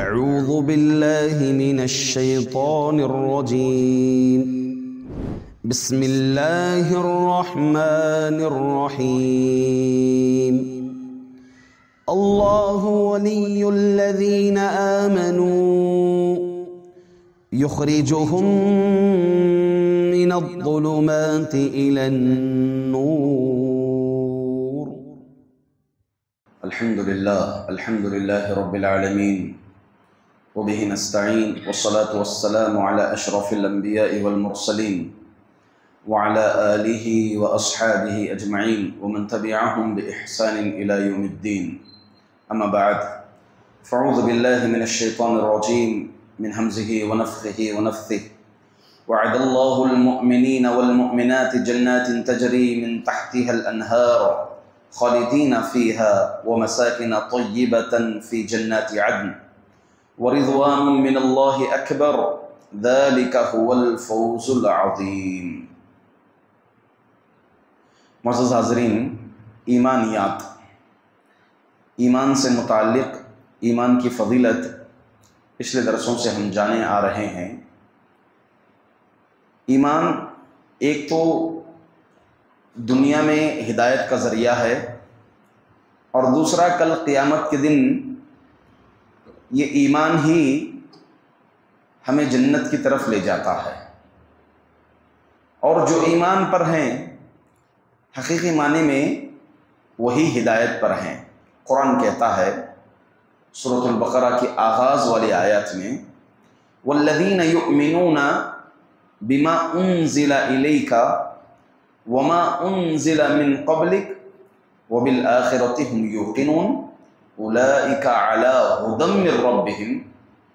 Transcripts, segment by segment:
أعوذ بالله من الشيطان الرجيم. بسم الله الرحمن الرحيم. الله ولي الذين آمنوا يخرجهم من الظلمات إلى النور. الحمد لله الحمد لله رب العالمين. وبه نستعين والصلاة والسلام على أشرف الأنبياء والمرسلين وعلى آله وأصحابه أجمعين ومن تبعهم بإحسان إلى يوم الدين. أما بعد فأعوذ بالله من الشيطان الرجيم من همزه ونفخه ونفثه. وعد الله المؤمنين والمؤمنات جنات تجري من تحتها الأنهار خالدين فيها ومساكن طيبة في جنات عدن. ورضوان من الله أكبر ذلك هو الفوز العظيم معزز حاضرین، ایمانیات۔ ایمان سے متعلق، ایمان کی فضیلت پچھلے درسوں سے ہم جانے آ رہے ہیں۔ ایمان ایک تو دنیا میں ہدایت کا ذریعہ ہے اور دوسرا کل قیامت کے دن یہ ایمان ہی ہمیں جنت کی طرف لے جاتا ہے۔ اور جو ایمان پر ہیں، حقیقی معنی میں وہی ہدایت پر ہیں۔ قرآن کہتا ہے صورت البقرہ کی آغاز والی آیات میں والذین یؤمنون بما انزل الیک وما انزل من قبلک وبالآخرة هم یوقنون اولئک علی ہدم من ربهم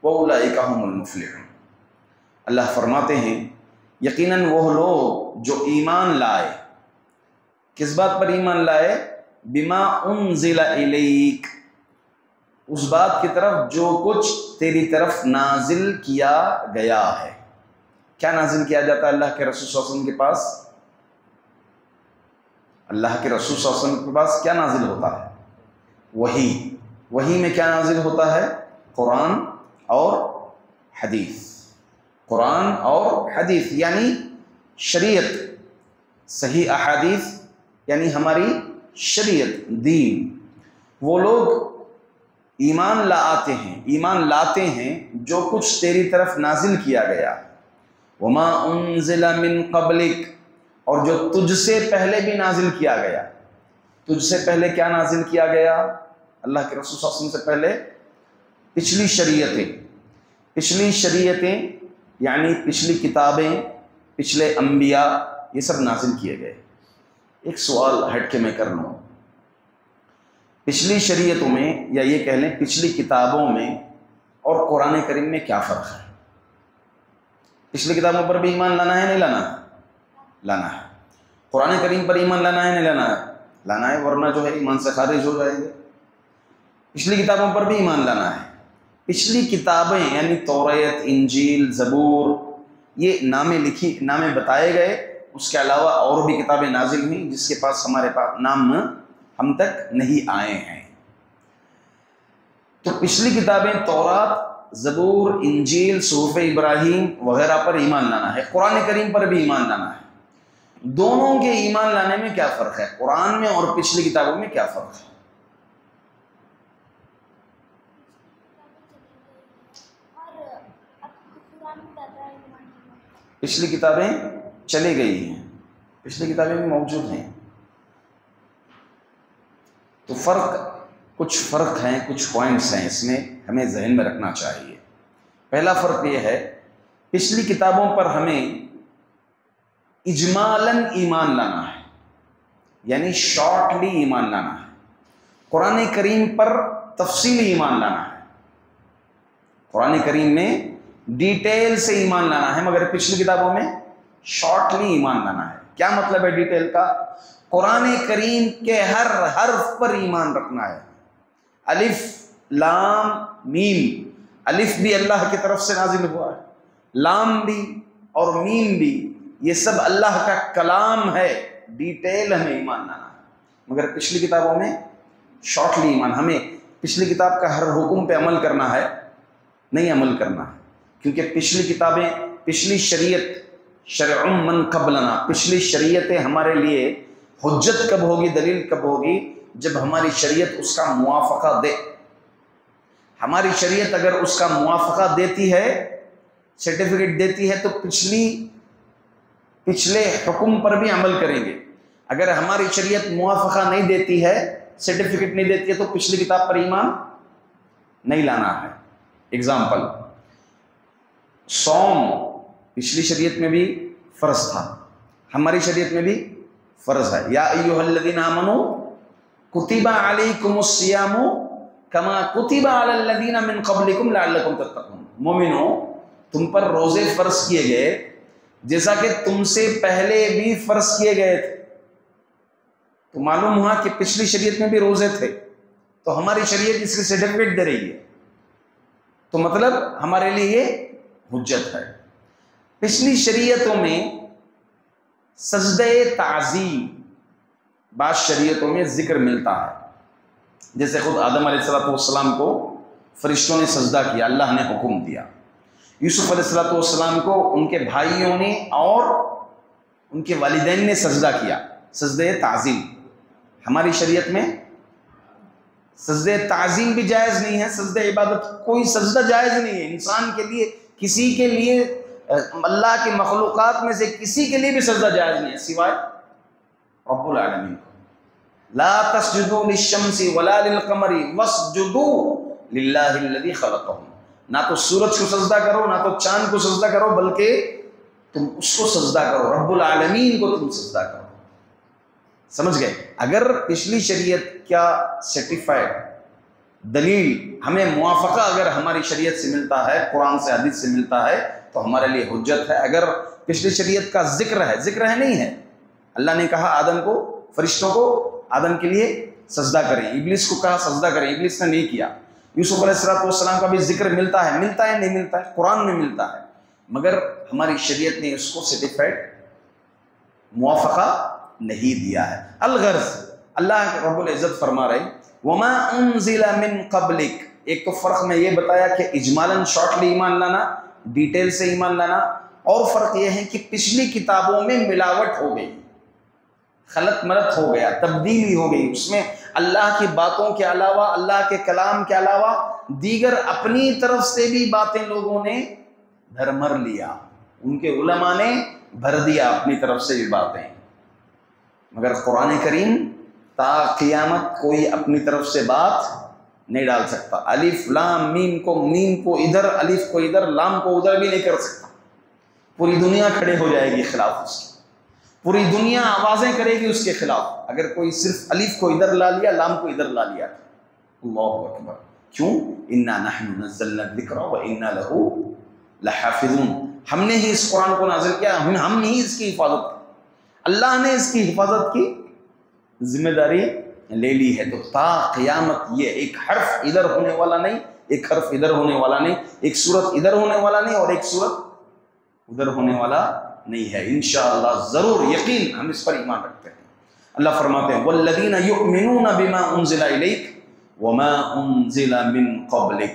واولئک هم المفلحون۔ اللہ فرماتے ہیں، یقیناً وہ لوگ جو ایمان لائے۔ کس بات پر ایمان لائے؟ بما انزل الیک۔ اس بات کی طرف جو کچھ تیری طرف نازل کیا گیا ہے۔ کیا نازل کیا جاتا ہے اللہ کے رسول صلی اللہ علیہ وسلم کے پاس؟ اللہ کے رسول صلی اللہ علیہ وسلم کے پاس کیا نازل ہوتا ہے؟ وہی وہی میں کیا نازل ہوتا ہے؟ قرآن اور حدیث۔ قرآن اور حدیث یعنی شریعت۔ صحیح احادیث یعنی ہماری شریعت، دین۔ وہ لوگ ایمان لا آتے ہیں، ایمان لاتے ہیں جو کچھ تیری طرف نازل کیا گیا۔ وما انزل من قبلک اور جو تجھ سے پہلے بھی نازل کیا گیا۔ تجھ سے پہلے کیا نازل کیا گیا؟ اللہ کے رسول صلی اللہ علیہ وسلم سے پہلے پچھلی شریعتیں پچھلی شریعتیں یعنی پچھلی کتابیں، پچھلے انبیاء، یہ سب نازل کیے گئے۔ ایک سوال ہٹ کے میں کر لوں۔ پچھلی شریعتوں میں یا یہ کہہ لیں پچھلی کتابوں میں اور قرآن کریم میں کیا فرق ہے؟ پچھلی کتابوں پر بھی ایمان لانا ہے نہیں لانا؟ ہے لانا ہے۔ قرآن کریم پر ایمان لانا ہے نہیں لانا ہے؟ لانا ہے، ورنہ جو ہے ایمان سے خارج ہو جائیں گے۔ پچھلی کتابوں پر بھی ایمان لانا ہے۔ پچھلی کتابیں یعنی توریت انجیل، زبور، یہ نامے لکھی، نامے بتائے گئے۔ اس کے علاوہ اور بھی کتابیں نازل ہوئیں جس کے پاس ہمارے پاس نام ہم تک نہیں آئے ہیں۔ تو پچھلی کتابیں تورات، زبور، انجیل صوف ابراہیم وغیرہ پر ایمان لانا ہے۔ قرآن کریم پر بھی ایمان لانا ہے۔ دونوں کے ایمان لانے میں کیا فرق ہے؟ قرآن میں اور پچھلی کتابوں میں کیا فرق ہے؟ پچھلی کتابیں چلی گئی ہیں۔ پچھلی کتابیں بھی موجود ہیں۔ تو فرق، کچھ فرق ہیں، کچھ پوائنٹس ہیں، اس میں ہمیں ذہن میں رکھنا چاہیے۔ پہلا فرق یہ ہے، پچھلی کتابوں پر ہمیں اجمالاً ایمان لانا ہے یعنی شارٹلی ایمان لانا ہے۔ قرآن کریم پر تفصیلی ایمان لانا ہے۔ قرآن کریم میں ڈیٹیل سے ایمان لانا ہے، مگر پچھلی کتابوں میں شارٹلی ایمان لانا ہے۔ کیا مطلب ہے ڈیٹیل کا؟ قرآن کریم کے ہر حرف پر ایمان رکھنا ہے۔ الف، لام، میم۔ الف بھی اللہ کی طرف سے نازل ہوا ہے۔ لام بھی اور میم بھی، یہ سب اللہ کا کلام ہے۔ ڈیٹیل ہمیں ایمان لانا ہے۔ مگر پچھلی کتابوں میں شارٹلی ایمان، ہمیں پچھلی کتاب کا ہر حکم پہ عمل کرنا ہے۔ نہیں عمل کرنا ہے۔ کیونکہ پچھلی کتابیں، پچھلی شریعت شرع من قبلنا، پچھلی شریعتیں ہمارے لیے حجت کب ہوگی، دلیل کب ہوگی؟ جب ہماری شریعت اس کا موافقہ دے۔ ہماری شریعت اگر اس کا موافقہ دیتی ہے سرٹیفکیٹ دیتی ہے، تو پچھلی، پچھلے حکم پر بھی عمل کریں گے۔ اگر ہماری شریعت موافقہ نہیں دیتی ہے سرٹیفکیٹ نہیں دیتی ہے، تو پچھلی کتاب پر ایمان نہیں لانا ہے۔ اگزامپل سوم پچھلی شریعت میں بھی فرض تھا، ہماری شریعت میں بھی فرض ہے۔ یا ایوہ الذین آمنو کتبہ علیکم السیام کما کتبہ علی الذین من قبلکم لعلکم تتقون۔ مومنو، تم پر روزے فرض کیے گئے، جیسا کہ تم سے پہلے بھی فرض کیے گئے تھے۔ تو معلوم ہوا کہ پچھلی شریعت میں بھی روزے تھے، تو ہماری شریعت اس کی سرٹیفکیٹ دے رہی ہے۔ تو مطلب ہمارے لیے یہ حجت ہے۔ پچھلی شریعتوں میں سجدہ تعظیم بعض شریعتوں میں ذکر ملتا ہے۔ جیسے خود آدم علیہ السلاۃ والسلام کو فرشتوں نے سجدہ کیا، اللہ نے حکم دیا۔ یوسف علیہ السلاۃ والسلام کو ان کے بھائیوں نے اور ان کے والدین نے سجدہ کیا، سجدہ تعظیم۔ ہماری شریعت میں سجدہ تعظیم بھی جائز نہیں ہے، سجدہ عبادت، کوئی سجدہ جائز نہیں ہے۔ انسان کے لیے کسی کے لیے، اللہ کی مخلوقات میں سے کسی کے لیے بھی سجدہ جائز نہیں ہے، سوائے رب العالمین لا تسجدوا للشمس ولا للقمر واسجدوا للہ الذي خلقهم نہ تو سورج کو سجدہ کرو، نہ تو چاند کو سجدہ کرو، بلکہ تم اس کو سجدہ کرو، رب العالمین کو تم سجدہ کرو۔ سمجھ گئے؟ اگر پچھلی شریعت کیا سرٹیفائڈ دلیل، ہمیں موافقہ اگر ہماری شریعت سے ملتا ہے، قرآن سے، حدیث سے ملتا ہے، تو ہمارے لیے حجت ہے۔ اگر پچھلی شریعت کا ذکر ہے ذکر ہے نہیں ہے۔ اللہ نے کہا آدم کو، فرشتوں کو، آدم کے لیے سجدہ کریں۔ ابلیس کو کہا سجدہ کریں۔ ابلیس نے نہیں کیا۔ یوسف علیہ السلاۃ والسلام کا بھی ذکر ملتا ہے ملتا ہے نہیں ملتا ہے؟ قرآن میں ملتا ہے۔ مگر ہماری شریعت نے اس کو سرٹیفائڈ موافقہ نہیں دیا ہے۔ الغرض، اللہ رب العزت فرما رہے وما انزل من قبلک۔ ایک تو فرق میں یہ بتایا کہ اجمالاً شارٹلی ایمان لانا ڈیٹیل سے ایمان لانا، اور فرق یہ ہے کہ پچھلی کتابوں میں ملاوٹ ہو گئی، خلط ملت ہو گیا، تبدیلی ہو گئی۔ اس میں اللہ کی باتوں کے علاوہ، اللہ کے کلام کے علاوہ، دیگر اپنی طرف سے بھی باتیں لوگوں نے دھرمر لیا۔ ان کے علماء نے بھر دیا اپنی طرف سے بھی باتیں۔ مگر قرآن کریم تا قیامت کوئی اپنی طرف سے بات نہیں ڈال سکتا۔ الف لام میم کو میم کو ادھر، الف کو ادھر، لام کو ادھر بھی نہیں کر سکتا۔ پوری دنیا کھڑے ہو جائے گی خلاف اس کے پوری دنیا آوازیں کرے گی اس کے خلاف۔ اگر کوئی صرف الف کو ادھر لا لیا، لام کو ادھر لا لیا۔ اللہ اکبر۔ کیوں؟ انا نحن نزلنا الذکر و انا له لحافظون۔ ہم نے ہی اس قرآن کو نازل کیا، ہم ہم ہی اس کی حفاظت کی۔ اللہ نے اس کی حفاظت کی۔ ذمہ داری لے لی ہے۔ تو تا قیامت یہ ایک حرف ادھر ہونے والا نہیں، ایک حرف ادھر ہونے والا نہیں، ایک صورت ادھر ہونے والا نہیں اور ایک صورت ادھر ہونے والا نہیں ہے۔ انشاءاللہ ضرور یقین ہم اس پر ایمان رکھتے ہیں۔ اللہ فرماتے ہیں والذین یؤمنون بما انزل الیک وما انزل من قبلک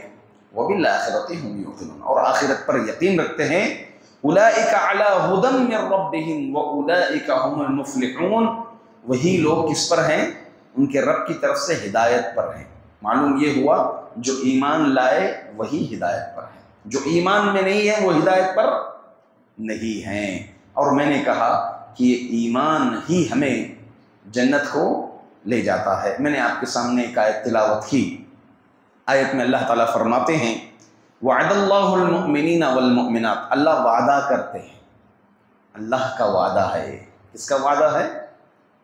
وبالآخرۃ هم یوقنون اور آخرت پر یقین رکھتے ہیں اولئک علی ھدی من ربهم واولئک هم المفلحون۔ وہی لوگ کس پر ہیں؟ ان کے رب کی طرف سے ہدایت پر ہیں۔ معلوم یہ ہوا، جو ایمان لائے وہی ہدایت پر ہے جو ایمان میں نہیں ہے، وہ ہدایت پر نہیں ہیں۔ اور میں نے کہا کہ یہ ایمان ہی ہمیں جنت کو لے جاتا ہے۔ میں نے آپ کے سامنے ایک آیت تلاوت کی۔ آیت میں اللہ تعالیٰ فرماتے ہیں، وعد اللہ المؤمنین والمؤمنات۔ اللہ وعدہ کرتے ہیں۔ اللہ کا وعدہ ہے۔ کس کا وعدہ ہے؟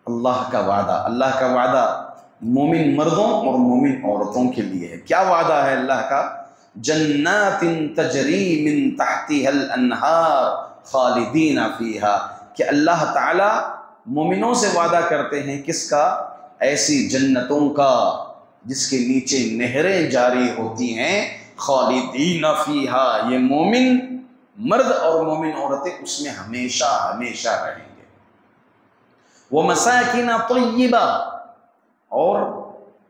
اللہ کا وعدہ، اللہ کا وعدہ مومن مردوں اور مومن عورتوں کے لیے ہے۔ کیا وعدہ ہے اللہ کا؟ جنات تجری من تحتها الانہار خالدین فیہا۔ کہ اللہ تعالی مومنوں سے وعدہ کرتے ہیں کس کا؟ ایسی جنتوں کا، جس کے نیچے نہریں جاری ہوتی ہیں۔ خالدین فیہا۔ یہ مومن مرد اور مومن عورتیں اس میں ہمیشہ ہمیشہ رہیں۔ گے وہ مساکین طیبہ۔ اور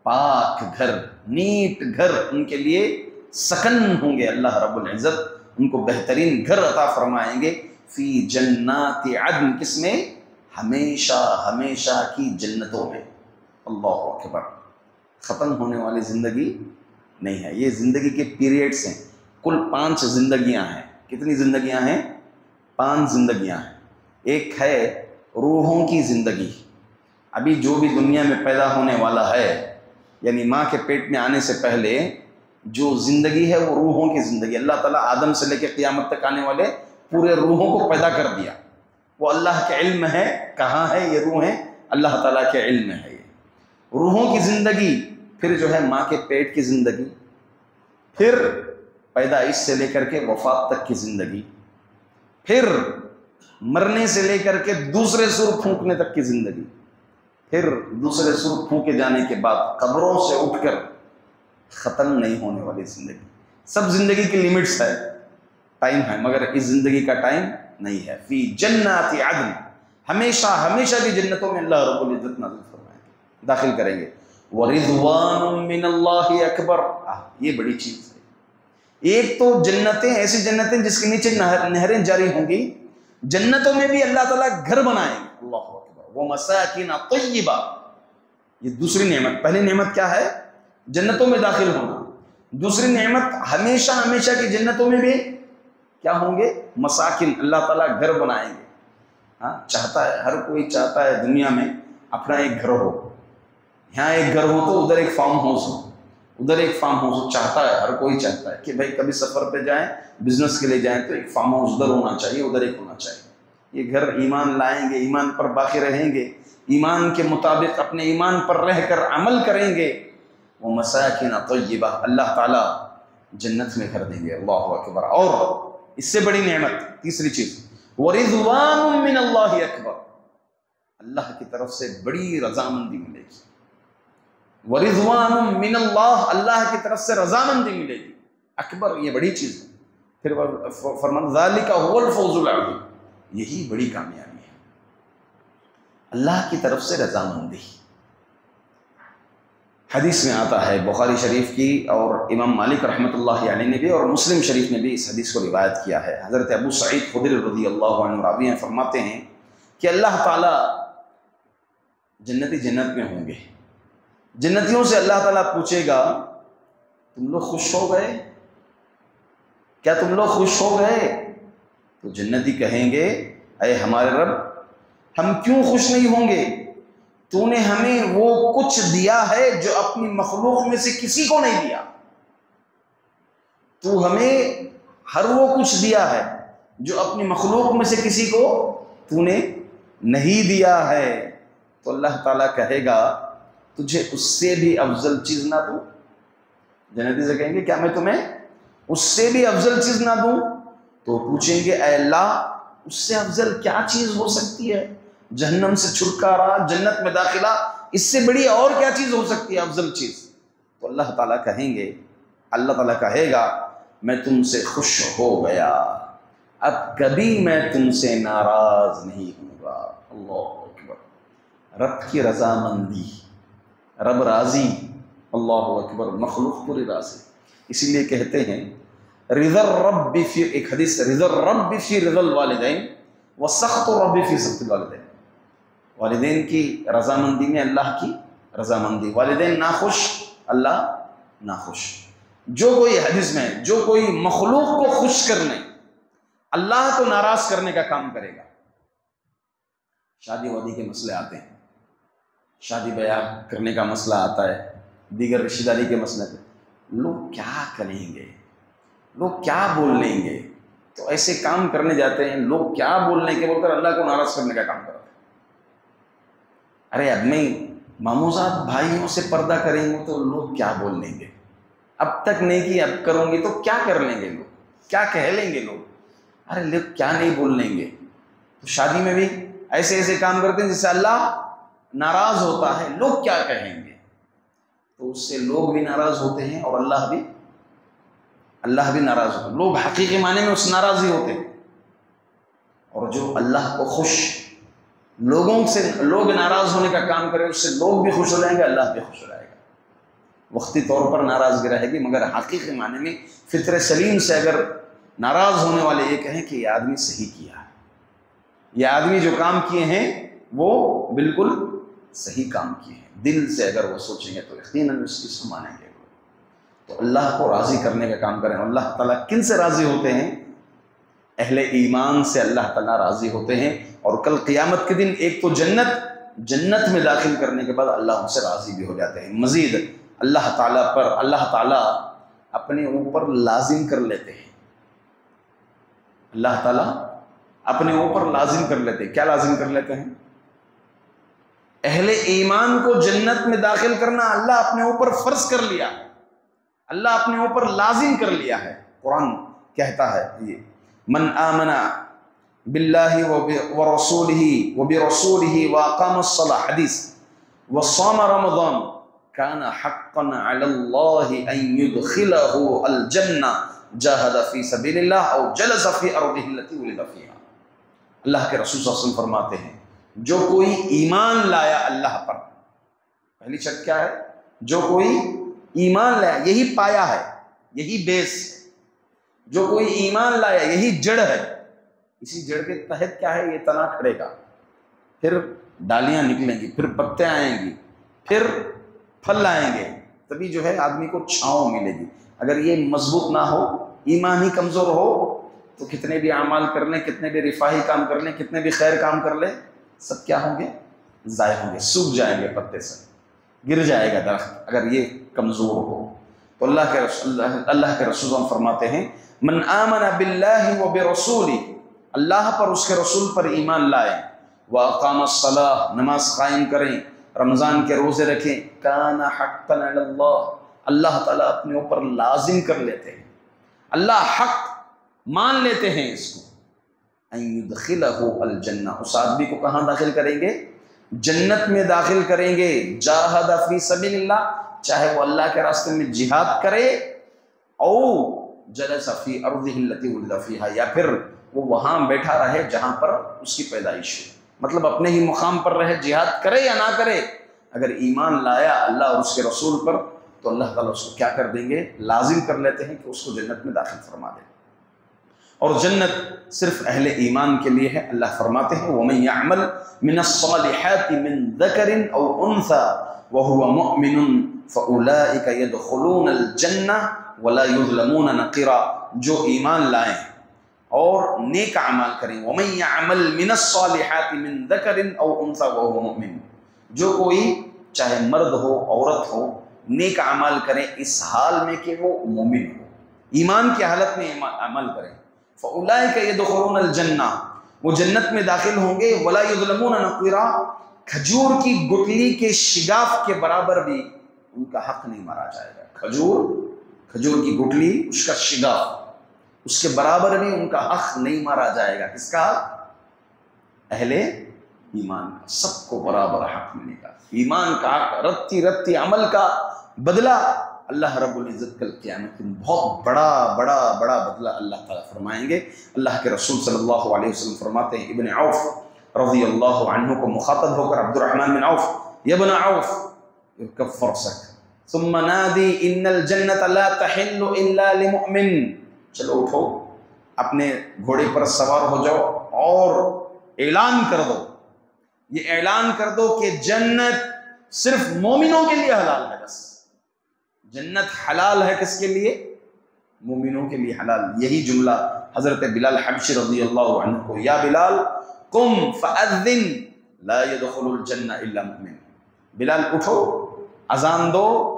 پاک گھر نیٹ گھر ان کے لیے سکن ہوں گے۔ اللہ رب العزت ان کو بہترین گھر عطا فرمائیں گے۔ فی جنات عدن، کس میں؟ ہمیشہ ہمیشہ کی جنتوں میں۔ اللہ اکبر۔ ختم ہونے والی زندگی نہیں ہے۔ یہ زندگی کے پیریڈس ہیں۔ کل پانچ زندگیاں ہیں۔ کتنی زندگیاں ہیں؟ پانچ زندگیاں ہیں۔ ایک ہے روحوں کی زندگی۔ ابھی جو بھی دنیا میں پیدا ہونے والا ہے یعنی ماں کے پیٹ میں آنے سے پہلے جو زندگی ہے، وہ روحوں کی زندگی۔ اللہ تعالیٰ آدم سے لے کے قیامت تک آنے والے پورے روحوں کو پیدا کر دیا۔ وہ اللہ کے علم ہے، کہاں ہے یہ روحیں اللہ تعالیٰ کے علم ہے۔ یہ روحوں کی زندگی، پھر جو ہے ماں کے پیٹ کی زندگی۔ پھر پیدائش سے لے کر کے وفات تک کی زندگی۔ پھر مرنے سے لے کر کے دوسرے سر پھونکنے تک کی زندگی۔ پھر دوسرے سر پھونکے جانے کے بعد قبروں سے اٹھ کر ختم نہیں ہونے والی زندگی۔ سب زندگی کی لمٹس ہے۔ ٹائم ہے، مگر اس زندگی کا ٹائم نہیں ہے۔ فی جنات عدن۔ ہمیشہ ہمیشہ کی جنتوں میں اللہ رب العزت نازل فرمائیں گے داخل کریں گے۔ وَرِضْوَانٌ مِّنَ اللَّهِ اکبر یہ بڑی چیز ہے۔ ایک تو جنتیں، ایسی جنتیں جس کے نیچے نہریں جاری ہوں گی۔ جنتوں میں بھی اللہ تعالیٰ گھر بنائیں گے۔ اللہ اکبر۔ وہ مساکین طیبہ۔ یہ دوسری نعمت۔ پہلی نعمت کیا ہے؟ جنتوں میں داخل ہونا۔ دوسری نعمت ہمیشہ ہمیشہ کی جنتوں میں بھی کیا ہوں گے؟ مساکن اللہ تعالیٰ گھر بنائیں گے۔ ہاں چاہتا ہے، ہر کوئی چاہتا ہے دنیا میں اپنا ایک گھر ہو۔ یہاں ایک گھر ہو تو ادھر ایک فارم ہاؤس ہو۔ ادھر ایک فارم ہاؤس چاہتا ہے، ہر کوئی چاہتا ہے کہ بھائی کبھی سفر پہ جائیں بزنس کے لیے جائیں تو ایک فارم ہاؤس ادھر ہونا چاہیے، ادھر ایک ہونا چاہیے۔ یہ گھر ایمان لائیں گے، ایمان پر باقی رہیں گے۔ ایمان کے مطابق اپنے ایمان پر رہ کر عمل کریں گے۔ وہ مساکین طیبہ، اللہ تعالیٰ جنت میں کر دیں گے۔ اللہ اکبر۔ اور اس سے بڑی نعمت، تیسری چیز، وَرِضْوَانٌ مِّنَ اللَّهِ اکبر۔ اللہ کی طرف سے بڑی رضامندی ملے گی۔ وَرِضْوَانٌ مِّنَ اللَّهِ اللہ کی طرف سے رضامندی ملے گی۔ اکبر، یہ بڑی چیز ہے۔ پھر فرمان ذَلِكَ هُوَ الْفَوْزُ الْعَظِيمُ۔ یہی بڑی کامیابی ہے۔ اللہ کی طرف سے رضامندی۔ حدیث میں آتا ہے، بخاری شریف کی اور امام مالک رحمۃ اللہ علیہ نے بھی اور مسلم شریف نے بھی اس حدیث کو روایت کیا ہے۔ حضرت ابو سعید خدر رضی اللہ عنہ راوی ہیں فرماتے ہیں کہ اللہ تعالیٰ جنتی جنت میں ہوں گے۔ جنتیوں سے اللہ تعالیٰ پوچھے گا، تم لوگ خوش ہو گئے؟ کیا تم لوگ خوش ہو گئے؟ تو جنتی کہیں گے، اے ہمارے رب، ہم کیوں خوش نہیں ہوں گے؟ تو نے ہمیں وہ کچھ دیا ہے جو اپنی مخلوق میں سے کسی کو نہیں دیا۔ تو ہمیں ہر وہ کچھ دیا ہے جو اپنی مخلوق میں سے کسی کو تو نے نہیں دیا ہے۔ تو اللہ تعالیٰ کہے گا تجھے اس سے بھی افضل چیز نہ دوں۔ جنتی سے کہیں گے، کیا میں تمہیں اس سے بھی افضل چیز نہ دوں؟ تو پوچھیں گے، اے اللہ، اس سے افضل کیا چیز ہو سکتی ہے؟ جہنم سے چھٹکارا، جنت میں داخلہ، اس سے بڑی اور کیا چیز ہو سکتی ہے افضل چیز؟ تو اللہ تعالیٰ کہیں گے، اللہ تعالیٰ کہے گا، میں تم سے خوش ہو گیا۔ اب کبھی میں تم سے ناراض نہیں ہوں گا۔ اللہ اکبر۔ رب کی رضامندی۔ رب راضی، اللہ اکبر، مخلوق پوری راضی۔ اسی لیے کہتے ہیں رضر رب فی، ایک حدیث رضر رب فی رضل والدین و سخت رب فی سخت والدین والدین کی رضامندی میں اللہ کی رضامندی۔ والدین ناخوش، اللہ ناخوش۔ جو کوئی حدیث میں، جو کوئی مخلوق کو خوش کرنے، اللہ کو ناراض کرنے کا کام کرے گا۔ شادی وادی کے مسئلے آتے ہیں۔ شادی بیاہ کرنے کا مسئلہ آتا ہے، دیگر رشتہ داری کے مسئلے پہ لوگ کیا کریں گے؟ لوگ کیا بول لیں گے؟ تو ایسے کام کرنے جاتے ہیں، لوگ کیا بولنے کے بول کر اللہ کو ناراض کرنے کا کام کرتے ہیں۔ ارے اب میں ماموزاد بھائیوں سے پردہ کریں گے تو لوگ کیا بول لیں گے؟ اب تک نہیں کی اب کروں گی تو کیا کر لیں گے لوگ؟ کیا کہہ لیں گے لوگ؟ ارے لوگ کیا نہیں بول لیں گے؟ تو شادی میں بھی ایسے ایسے کام کرتے ہیں جس سے اللہ ناراض ہوتا ہے، لوگ کیا کہیں گے؟ تو اس سے لوگ بھی ناراض ہوتے ہیں اور اللہ بھی اللہ بھی ناراض ہوتا ہے۔ لوگ حقیقی معنی میں اس ناراضی ہوتے ہیں۔ اور جو اللہ کو خوش، لوگوں سے لوگ ناراض ہونے کا کام کرے، اس سے لوگ بھی خوش ہو جائیں گے، اللہ بھی خوش ہو جائے گا۔ وقتی طور پر ناراضگی رہے گی، مگر حقیقی معنی میں فطر سلیم سے اگر ناراض ہونے والے یہ کہیں کہ یہ آدمی صحیح کیا ہے۔ یہ آدمی جو کام کیے ہیں، وہ بالکل صحیح کام کیے ہیں۔ دل سے اگر وہ سوچیں گے تو یقیناً اس کی سمانیں گے تو اللہ کو راضی کرنے کا کام کریں۔ اللہ تعالیٰ کن سے راضی ہوتے ہیں؟ اہل ایمان سے اللہ تعالیٰ راضی ہوتے ہیں۔ اور کل قیامت کے دن ایک تو جنت جنت میں داخل کرنے کے بعد اللہ ان سے راضی بھی ہو جاتے ہیں۔ مزید اللہ تعالیٰ پر، اللہ تعالیٰ اپنے اوپر لازم کر لیتے ہیں۔ اللہ تعالیٰ اپنے اوپر لازم کر لیتے ہیں۔ کیا لازم کر لیتے ہیں؟ اہل ایمان کو جنت میں داخل کرنا اللہ اپنے اوپر فرض کر لیا اللہ اپنے اوپر لازم کر لیا ہے۔ قرآن کہتا ہے یہ، من آمنا باللہ ورسولہ وبرسولہ واقام الصلاة حدیث وصام رمضان كان حقا على الله ان يدخله الجنة جاهد في سبيل الله او جلس في ارضه التي ولد فيها اللہ کے رسول صلی اللہ علیہ وسلم فرماتے ہیں جو کوئی ایمان لایا اللہ پر۔ پہلی شرط کیا ہے؟ جو کوئی ایمان لایا، یہی پایا ہے، یہی بیس جو کوئی ایمان لایا، یہی جڑ ہے۔ اسی جڑ کے تحت کیا ہے؟ یہ تنا کھڑے گا۔ پھر ڈالیاں نکلیں گی، پھر پتے آئیں گی، پھر پھل آئیں گے۔ تبھی جو ہے آدمی کو چھاؤں ملے گی۔ اگر یہ مضبوط نہ ہو، ایمان ہی کمزور ہو، تو کتنے بھی اعمال کر لیں، کتنے بھی رفاہی کام کر لیں، کتنے بھی خیر کام کر لیں سب کیا ہوں گے؟ ضائع ہوں گے، سوکھ جائیں گے پتے سے۔ گر جائے گا درخت اگر یہ کمزور ہو۔ تو اللہ کے رسول، اللہ کے رسول فرماتے ہیں، من آمن باللہ و برسولی اللہ پر، اس کے رسول پر ایمان لائے وہ الصلاح نماز قائم کریں۔ رمضان کے روزے رکھیں۔ کان حقا اللہ اللہ تعالیٰ اپنے اوپر لازم کر لیتے ہیں۔ اللہ حق مان لیتے ہیں اس کو۔ الجنہ۔ اس آدمی کو کہاں داخل کریں گے؟ جنت میں داخل کریں گے۔ جاہد فی سبیل اللہ چاہے وہ اللہ کے راستے میں جہاد کرے او جلس فی ارضہ التي ولد فیہا، یا پھر وہ وہاں بیٹھا رہے جہاں پر اس کی پیدائش ہے مطلب اپنے ہی مقام پر رہے، جہاد کرے یا نہ کرے۔ اگر ایمان لایا اللہ اور اس کے رسول پر، تو اللہ تعالیٰ اس کو کیا کر دیں گے؟ لازم کر لیتے ہیں کہ اس کو جنت میں داخل فرما دیں اور جنت صرف اہل ایمان کے لیے ہے، اللہ فرماتے ہیں، وَمَن يَعْمَلْ مِنَ الصَّالِحَاتِ مِن ذَكَرٍ أَوْ أُنثَى وَهُوَ مُؤْمِنٌ فَأُولَئِكَ يَدْخُلُونَ الْجَنَّةَ وَلَا يُظْلَمُونَ نَقِيرًا۔ جو ایمان لائیں اور نیک اعمال کریں، وَمَن يَعْمَلْ مِنَ الصَّالِحَاتِ مِن ذَكَرٍ أَوْ أُنثَى وَهُوَ مُؤْمِنٌ۔ جو کوئی چاہے مرد ہو، عورت ہو، نیک اعمال کریں، اس حال میں کہ وہ مومن ہو۔ ایمان کی حالت میں عمل کریں۔ فَأُولَئِكَ يَدْخُلُونَ الْجَنَّةِ۔ وہ جنت میں داخل ہوں گے۔ وَلَا يُظْلَمُونَ نَقِيرًا۔ کھجور کی گٹلی کے شگاف کے برابر بھی ان کا حق نہیں مارا جائے گا۔ کھجور کھجور کی گٹلی، اس کا شگاف۔ اس کے برابر بھی ان کا حق نہیں مارا جائے گا۔ کس کا؟ اہل ایمان کا۔ سب کو برابر حق ملے گا۔ ایمان کا حق رتی رتی عمل کا بدلہ۔ اللہ رب العزت کل قیامت بہت بڑا بڑا بڑا بدلہ اللہ تعالیٰ فرمائیں گے۔ اللہ کے رسول صلی اللہ علیہ وسلم فرماتے ہیں، ابن عوف رضی اللہ عنہ کو مخاطب ہو کر عبد الرحمن بن عوف یبن عوف۔ کب فرسک ثم نادی، ان الجنت لا تحل الا لمؤمن چلو اٹھو، اپنے گھوڑے پر سوار ہو جاؤ اور اعلان کر دو۔ یہ اعلان کر دو کہ جنت صرف مومنوں کے لیے حلال ہے، بس۔ جنت حلال ہے کس کے لیے؟ مومنوں کے لیے حلال۔ یہی جملہ حضرت بلال حبشی رضی اللہ عنہ کو، یا بلال، قم فأذن لا يدخل الجنہ الا مومن۔ بلال، اٹھو، اذان دو۔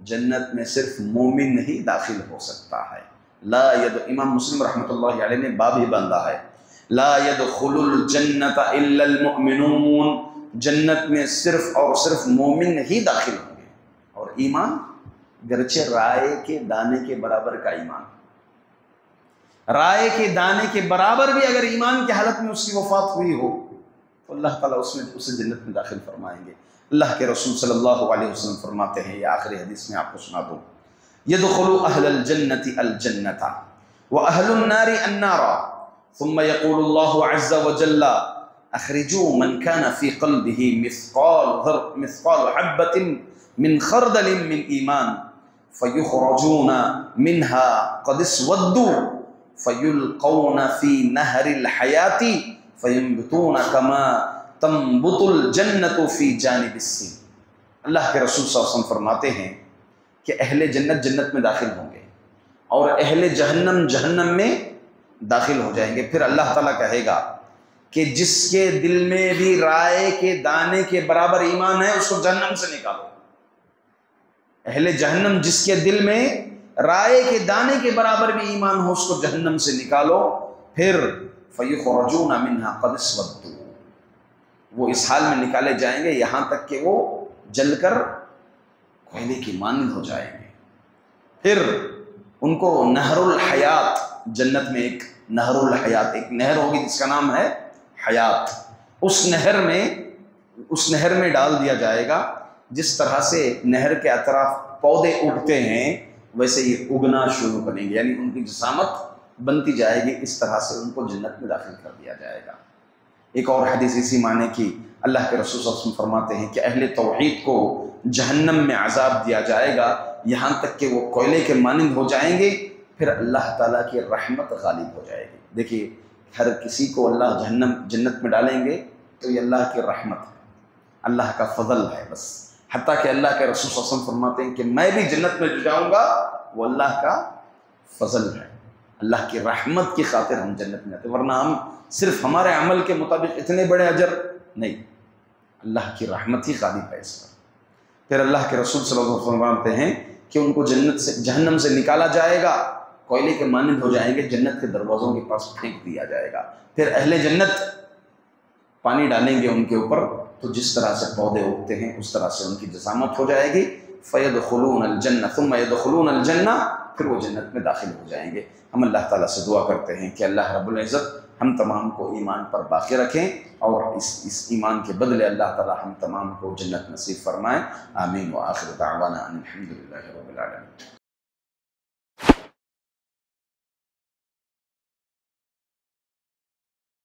جنت میں صرف مومن نہیں داخل ہو سکتا ہے۔ لا ید، امام مسلم رحمۃ اللہ علیہ نے باب ہی باندھا ہے۔ لا يدخل الجنت الا المؤمنون۔ جنت میں صرف اور صرف مومن ہی داخل ہوں گے۔ اور ایمان؟ گرچہ رائے کے دانے کے برابر کا ایمان۔ رائے کے دانے کے برابر بھی اگر ایمان کی حالت میں اس کی وفات ہوئی ہو، تو اللہ تعالیٰ اس میں اسے جنت میں داخل فرمائیں گے۔ اللہ کے رسول صلی اللہ علیہ وسلم فرماتے ہیں، یہ آخری حدیث میں آپ کو سنا دوں۔ يدخل اهل الجنة الجنة واهل النار النار، ثم يقول الله عز وجل اخرجوا من كان في قلبه مثقال مثقال حبة من خردل من ایمان۔ فیخرجون منها قد اسودوا فیلقون فی نہر الحیات فینبتون کما تنبت الجنت فی جانب اللہ کے رسول صلی اللہ علیہ وسلم فرماتے ہیں کہ اہل جنت جنت میں داخل ہوں گے اور اہل جہنم جہنم میں داخل ہو جائیں گے۔ پھر اللہ تعالیٰ کہے گا کہ جس کے دل میں بھی رائے کے دانے کے برابر ایمان ہے، اس کو جہنم سے نکالو۔ اہل جہنم جس کے دل میں رائے کے دانے کے برابر بھی ایمان ہو، اس کو جہنم سے نکالو۔ پھر فیق رجون امنہ قدس وہ اس حال میں نکالے جائیں گے، یہاں تک کہ وہ جل کر کوئلے کی مانند ہو جائیں گے۔ پھر ان کو نہر الحیات جنت میں ایک نہر الحیات ایک نہر ہوگی جس کا نام ہے حیات۔ اس نہر میں، اس نہر میں ڈال دیا جائے گا۔ جس طرح سے نہر کے اطراف پودے اگتے ہیں، ویسے یہ اگنا شروع کریں گے یعنی ان کی جسامت بنتی جائے گی، اس طرح سے ان کو جنت میں داخل کر دیا جائے گا۔ ایک اور حدیث اسی معنی کی اللہ کے رسول صلی اللہ علیہ وسلم فرماتے ہیں کہ اہل توحید کو جہنم میں عذاب دیا جائے گا، یہاں تک کہ وہ کوئلے کے مانند ہو جائیں گے، پھر اللہ تعالیٰ کی رحمت غالب ہو جائے گی۔ دیکھیے، ہر کسی کو اللہ جہنم جنت میں ڈالیں گے تو یہ اللہ کی رحمت ہے، اللہ کا فضل ہے بس۔ حتیٰ کہ اللہ کے رسول صلی اللہ علیہ وسلم فرماتے ہیں کہ میں بھی جنت میں جو جاؤں گا، وہ اللہ کا فضل ہے۔ اللہ کی رحمت کی خاطر ہم جنت میں آتے ورنہ ہم صرف ہمارے عمل کے مطابق اتنے بڑے اجر نہیں۔ اللہ کی رحمت ہی غالب ہے اس پر۔ پھر اللہ کے رسول صلی اللہ علیہ وسلم فرماتے ہیں کہ ان کو جنت سے، جہنم سے نکالا جائے گا، کوئلے کے مانند ہو جائیں گے، جنت کے دروازوں کے پاس پھینک دیا جائے گا۔ پھر اہل جنت پانی ڈالیں گے ان کے اوپر۔ تو جس طرح سے پودے اگتے ہیں، اس طرح سے ان کی جسامت ہو جائے گی۔ فید خلون الجن ثم ید خلون الجنہ پھر وہ جنت میں داخل ہو جائیں گے۔ ہم اللہ تعالیٰ سے دعا کرتے ہیں کہ اللہ رب العزت ہم تمام کو ایمان پر باقی رکھیں اور اس اس ایمان کے بدلے اللہ تعالیٰ ہم تمام کو جنت نصیب فرمائیں آمین۔ و آخر دعوانا ان الحمد للہ رب العالمین۔